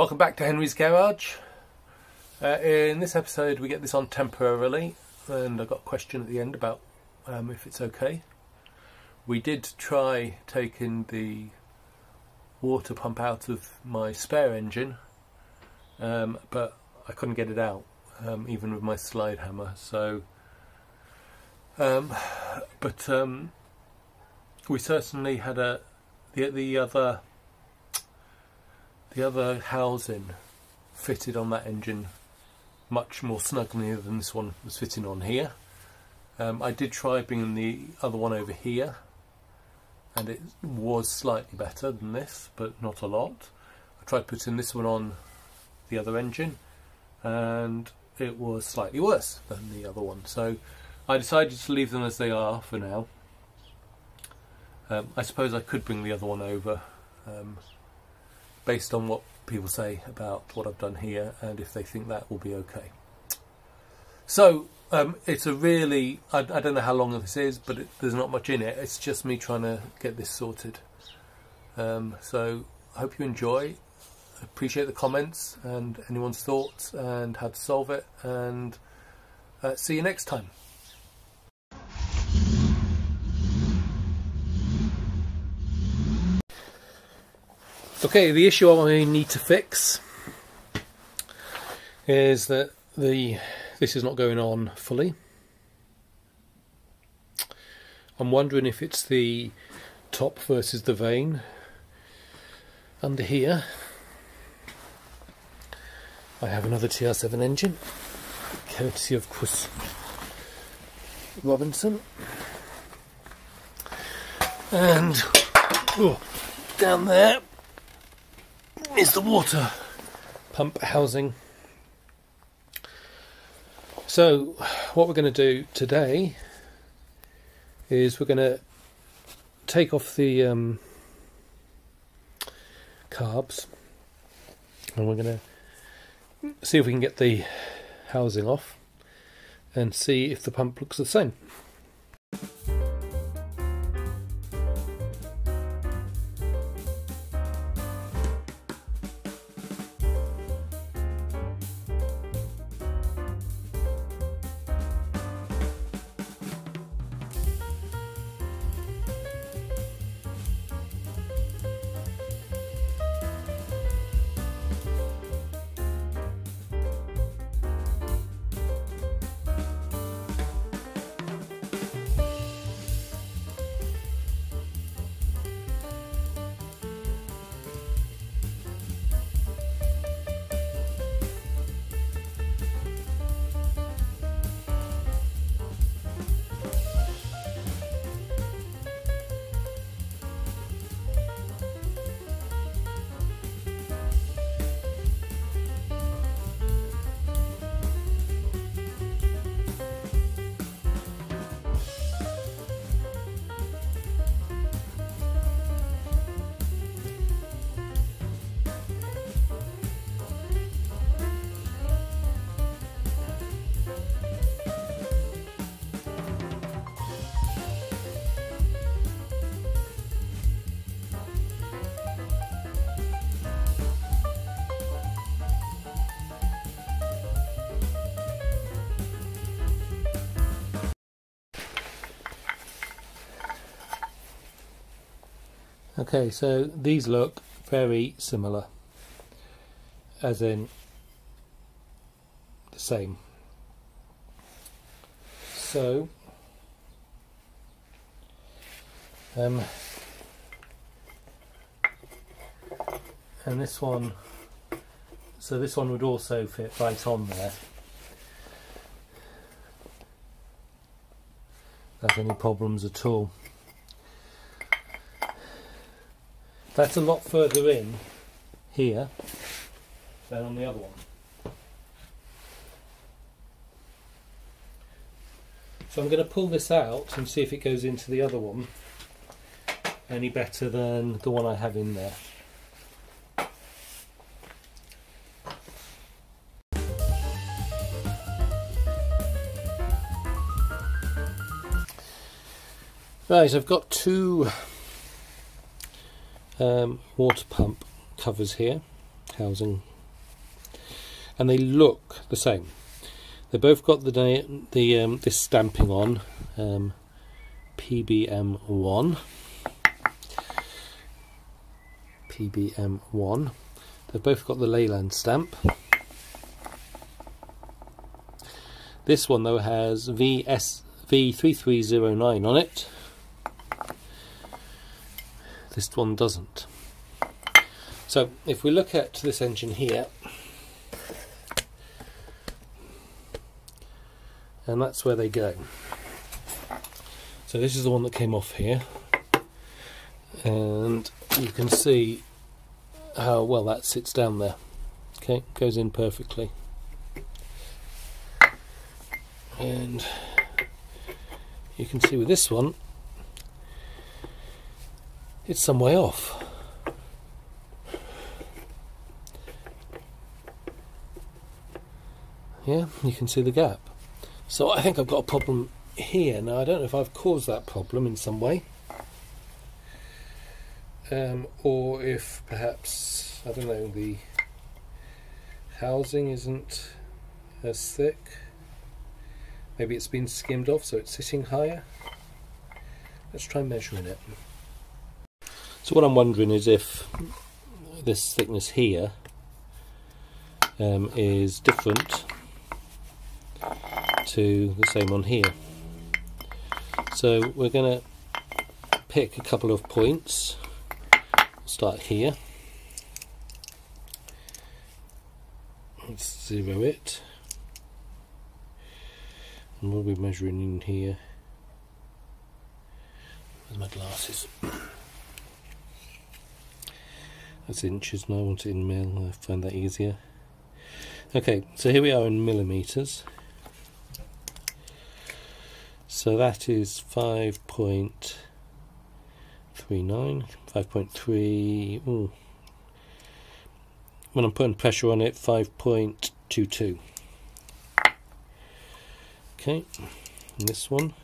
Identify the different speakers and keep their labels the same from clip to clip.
Speaker 1: Welcome back to Henry's Garage. Uh, in this episode we get this on temporarily and I got a question at the end about um, if it's okay. We did try taking the water pump out of my spare engine um, but I couldn't get it out um, even with my slide hammer so um, but um, we certainly had a the, the other the other housing fitted on that engine much more snugly than this one was fitting on here. Um, I did try bringing the other one over here and it was slightly better than this but not a lot. I tried putting this one on the other engine and it was slightly worse than the other one so I decided to leave them as they are for now. Um, I suppose I could bring the other one over um, based on what people say about what I've done here and if they think that will be okay. So um, it's a really, I, I, don't know how long this is, but it, there's not much in it. It's just me trying to get this sorted. Um, so I hope you enjoy. Appreciate the comments and anyone's thoughts and how to solve it and uh, see you next time. Okay, the issue I need to fix is that the this is not going on fully. I'm wondering if it's the top versus the vane under here. I have another TR7 engine, courtesy of Chris Robinson. And oh, down there is the water pump housing. So what we're going to do today is we're going to take off the um, carbs and we're going to see if we can get the housing off and see if the pump looks the same. Okay, so these look very similar, as in the same. So, um, and this one, so this one would also fit right on there. Without any problems at all. That's a lot further in here than on the other one. So I'm going to pull this out and see if it goes into the other one any better than the one I have in there. Right, I've got two um, water pump covers here, housing
Speaker 2: and they look the same. They both got the the um, this stamping on um, PBM1. PBM1. They've both got the Leyland stamp. This one though has VS V3309 on it. This one doesn't. So if we look at this engine here, and that's where they go. So this is the one that came off here, and you can see how well that sits down there. Okay, goes in perfectly. And you can see with this one, it's some way off. Yeah, you can see the gap. So I think I've got a problem here. Now I don't know if I've caused that problem in some way. Um, or if perhaps, I don't know, the housing isn't as thick. Maybe it's been skimmed off so it's sitting higher. Let's try measuring it. So what I'm wondering is if this thickness here um, is different to the same one here. So we're going to pick a couple of points. Start here. Let's zero it. And we'll be measuring in here. Where's my glasses? That's inches now, I want it in mil, I find that easier. Okay, so here we are in millimetres. So that is 5.39, 5.3, ooh. when I'm putting pressure on it, 5.22. Okay, and this one,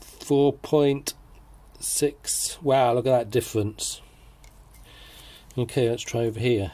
Speaker 2: 4.6, wow, look at that difference. Okay, let's try over here.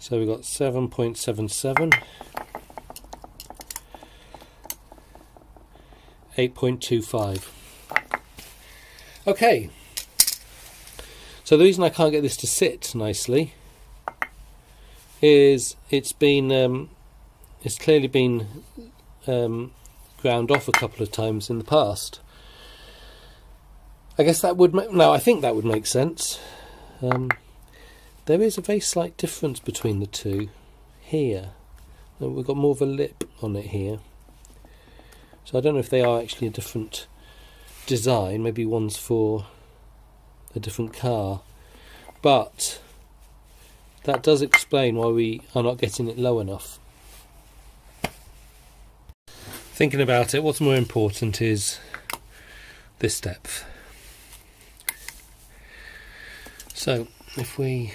Speaker 2: So we've got 7.77. 8.25. Okay, so the reason I can't get this to sit nicely is it's been um, it's clearly been um, ground off a couple of times in the past. I guess that would make, no, I think that would make sense. Um, there is a very slight difference between the two here. We've got more of a lip on it here. So I don't know if they are actually a different design. Maybe one's for a different car. But that does explain why we are not getting it low enough. Thinking about it, what's more important is this depth. So if we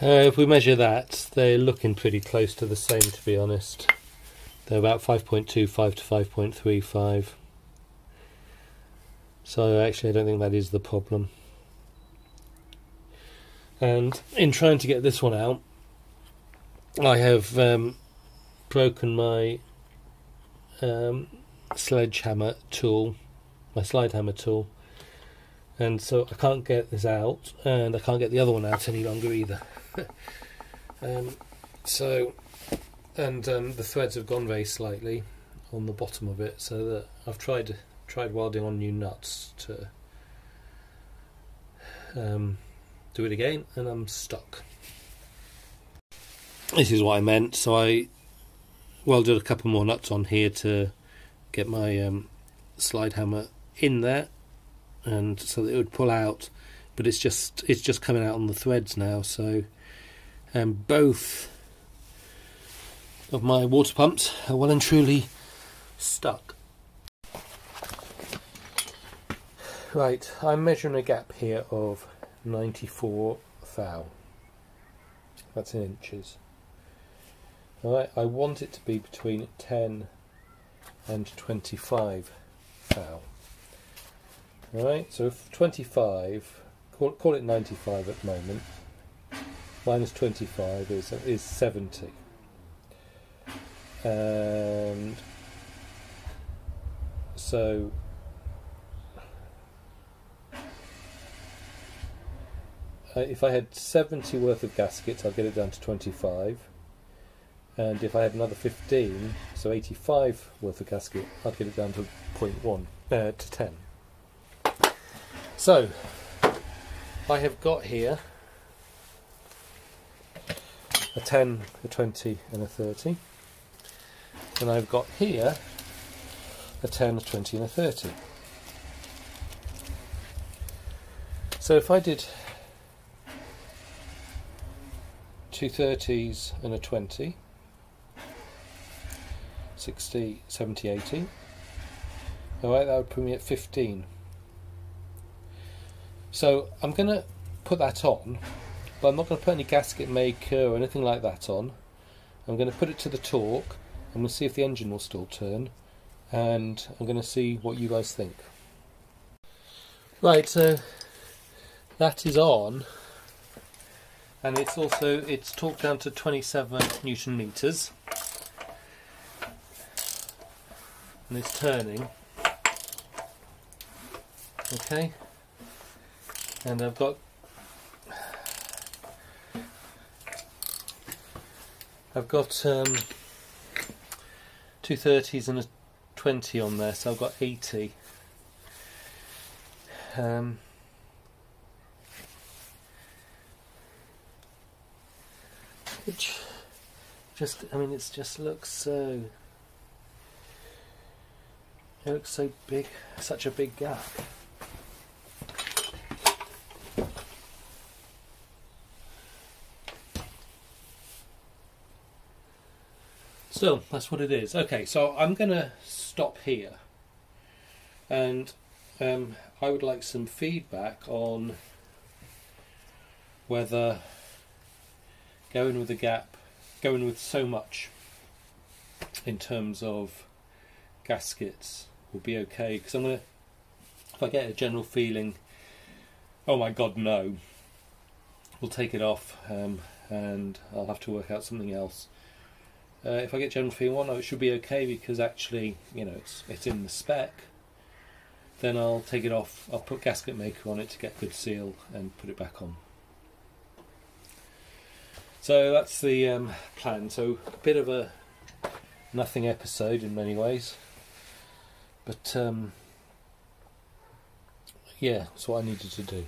Speaker 2: Uh, if we measure that, they're looking pretty close to the same to be honest. They're about 5.25 to 5.35. So actually I don't think that is the problem. And in trying to get this one out, I have um, broken my um, sledgehammer tool, my slide hammer tool, and so I can't get this out, and I can't get the other one out any longer either. um, so, and um, the threads have gone very slightly on the bottom of it, so that I've tried tried welding on new nuts to um, do it again, and I'm stuck. This is what I meant. So I welded a couple more nuts on here to get my um, slide hammer in there, and so that it would pull out. But it's just it's just coming out on the threads now, so and both of my water pumps are well and truly stuck. Right, I'm measuring a gap here of 94 thou. That's in inches. Alright, I want it to be between 10 and 25 thou. Alright, so if 25, call, call it 95 at the moment, minus 25 is, is 70. And so if I had 70 worth of gaskets, I'll get it down to 25. And if I had another 15, so 85 worth of gasket, I'd get it down to 0.1, uh, to 10. So, I have got here a 10, a 20 and a 30. And I've got here a 10, a 20 and a 30. So if I did two 30s and a 20, 60, 70, 80. Alright, that would put me at 15. So I'm going to put that on, but I'm not going to put any gasket maker or anything like that on. I'm going to put it to the torque, and we'll see if the engine will still turn, and I'm going to see what you guys think. Right, so that is on, and it's also it's torqued down to 27 newton meters, and it's turning. Okay, and I've got I've got um, two thirties and a twenty on there, so I've got eighty. Um, which just I mean it just looks so it looks so big such a big gap. So that's what it is. Okay, so I'm going to stop here, and um, I would like some feedback on whether going with the gap, going with so much in terms of gaskets will be okay. Because I'm to, if I get a general feeling, oh my god, no, we'll take it off um, and I'll have to work out something else. Uh, if I get general feeling, well, no, it should be okay because actually, you know, it's it's in the spec. Then I'll take it off. I'll put gasket maker on it to get good seal and put it back on. So that's the um, plan. So a bit of a nothing episode in many ways, but um, yeah, that's what I needed to do.